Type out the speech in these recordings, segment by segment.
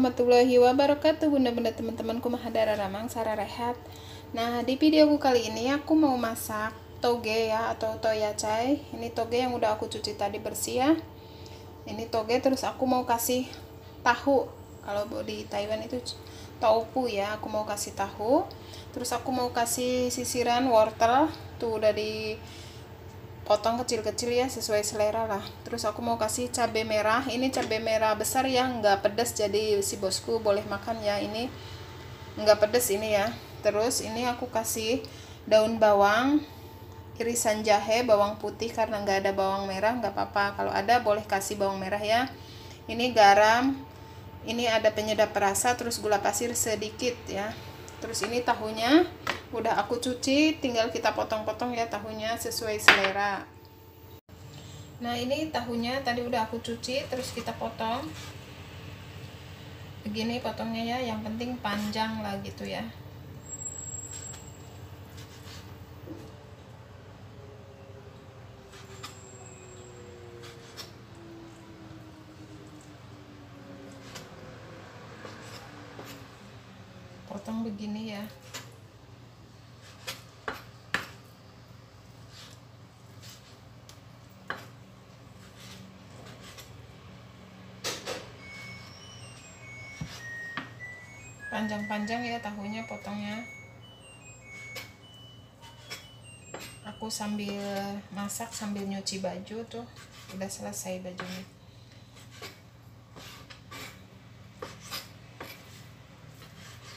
warahmatullahi wabarakatuh. Bunda-bunda teman-temanku Mahadara Ramang Sarah Rehat. Nah di videoku kali ini aku mau masak toge ya atau toyacai Ini toge yang udah aku cuci tadi bersih ya. Ini toge terus aku mau kasih tahu. Kalau di Taiwan itu taupu ya aku mau kasih tahu. Terus aku mau kasih sisiran wortel. Tuh udah di potong kecil-kecil ya sesuai selera lah. Terus aku mau kasih cabai merah. Ini cabai merah besar yang nggak pedas jadi si bosku boleh makan ya. Ini nggak pedas ini ya. Terus ini aku kasih daun bawang irisan jahe bawang putih. Karena nggak ada bawang merah nggak apa-apa. Kalau ada boleh kasih bawang merah ya. Ini garam. Ini ada penyedap rasa terus gula pasir sedikit ya. Terus ini tahunya udah aku cuci tinggal kita potong-potong ya tahunya sesuai selera. Nah ini tahunya tadi udah aku cuci terus kita potong. Begini potongnya ya yang penting panjang lah gitu ya. Potong begini ya panjang-panjang ya tahunya potongnya. Aku sambil masak sambil nyuci baju tuh. Udah selesai bajunya.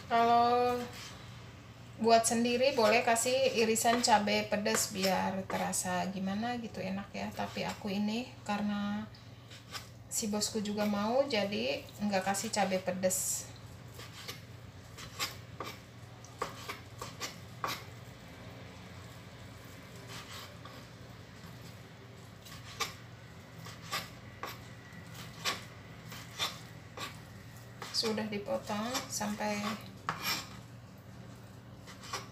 Kalau buat sendiri boleh kasih irisan cabai pedas biar terasa gimana gitu enak ya. Tapi aku ini karena si bosku juga mau jadi nggak kasih cabai pedas sudah dipotong sampai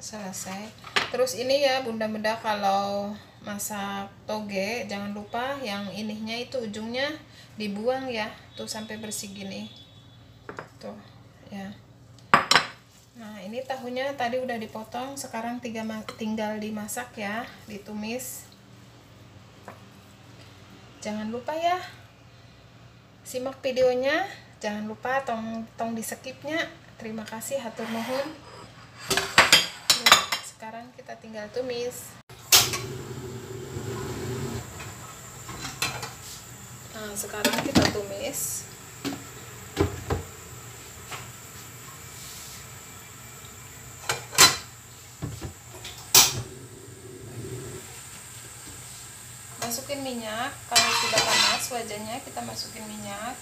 selesai. Terus ini ya bunda-bunda kalau masak toge jangan lupa yang ininya itu ujungnya dibuang ya tuh sampai bersih gini. Tuh ya. Nah ini tahunya tadi udah dipotong sekarang tiga tinggal dimasak ya ditumis. Jangan lupa ya simak videonya jangan lupa tong tong di skipnya. Terima kasih hatur nuhun. Sekarang kita tinggal tumis. Nah sekarang kita tumis. Masukin minyak. Kalau sudah panas wajahnya kita masukin minyak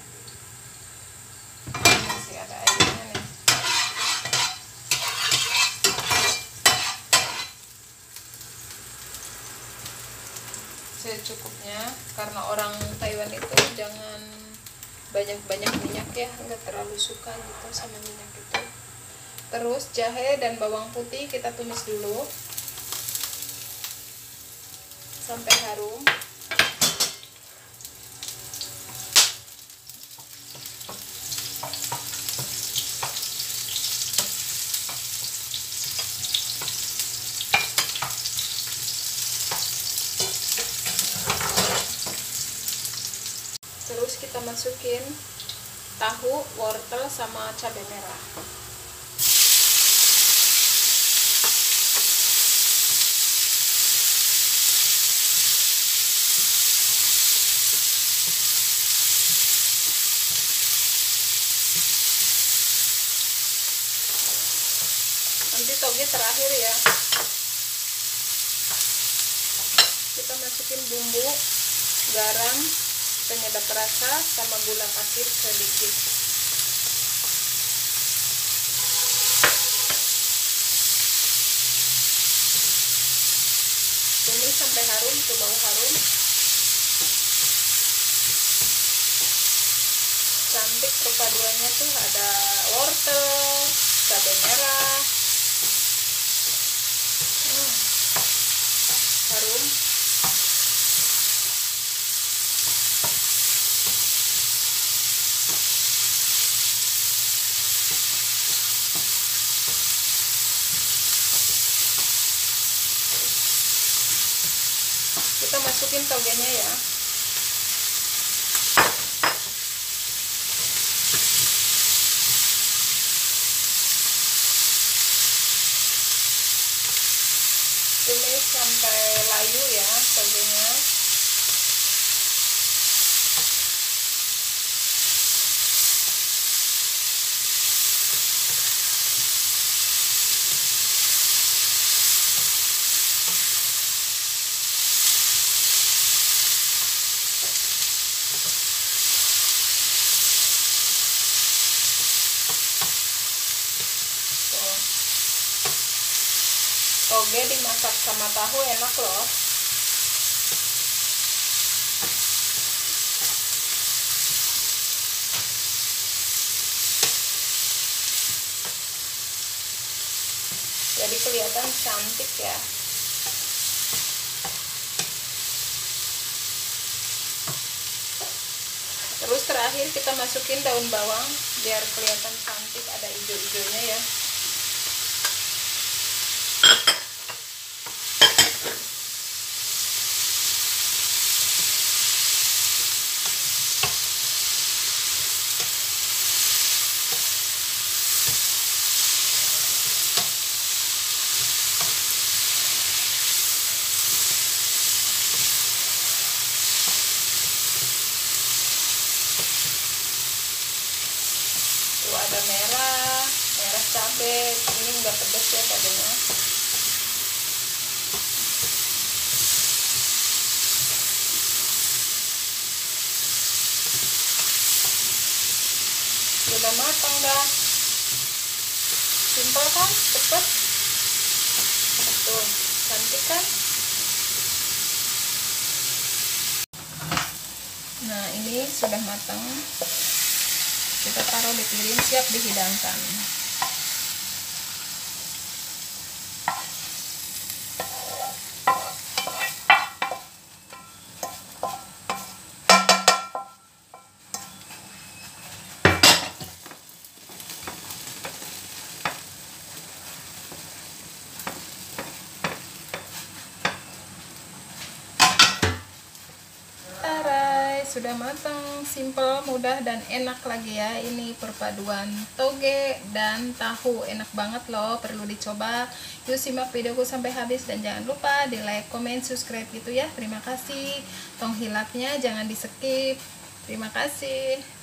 secukupnya karena orang Taiwan itu jangan banyak-banyak minyak ya nggak terlalu suka gitu sama minyak itu. Terus jahe dan bawang putih kita tumis dulu sampai harum terus kita masukin tahu wortel sama cabai merah. Nanti toge terakhir ya. Kita masukin bumbu garam penyedap rasa sama gula pasir sedikit. Tumis sampai harum ke bau harum. Cantik perpaduannya tuh ada wortel cabai merah. Hmm, harum kita masukin togenya ya. Tumis sampai layu ya togenya toge dimasak sama tahu enak loh. Jadi kelihatan cantik ya. Terus terakhir kita masukin daun bawang biar kelihatan cantik ada hijau-hijaunya ya tuh ada merah merah cabai ini enggak pedas ya cabenya. Sudah matang dah. Simpel kan? Cepet? Tuh cantik kan? Nah ini sudah matang. Kita taruh di piring siap dihidangkan sudah matang, simple, mudah dan enak lagi ya. Ini perpaduan toge dan tahu, enak banget loh, perlu dicoba. Yuk simak videoku sampai habis dan jangan lupa di like, comment, subscribe gitu ya. Terima kasih. Tong hilapnya jangan di skip. Terima kasih.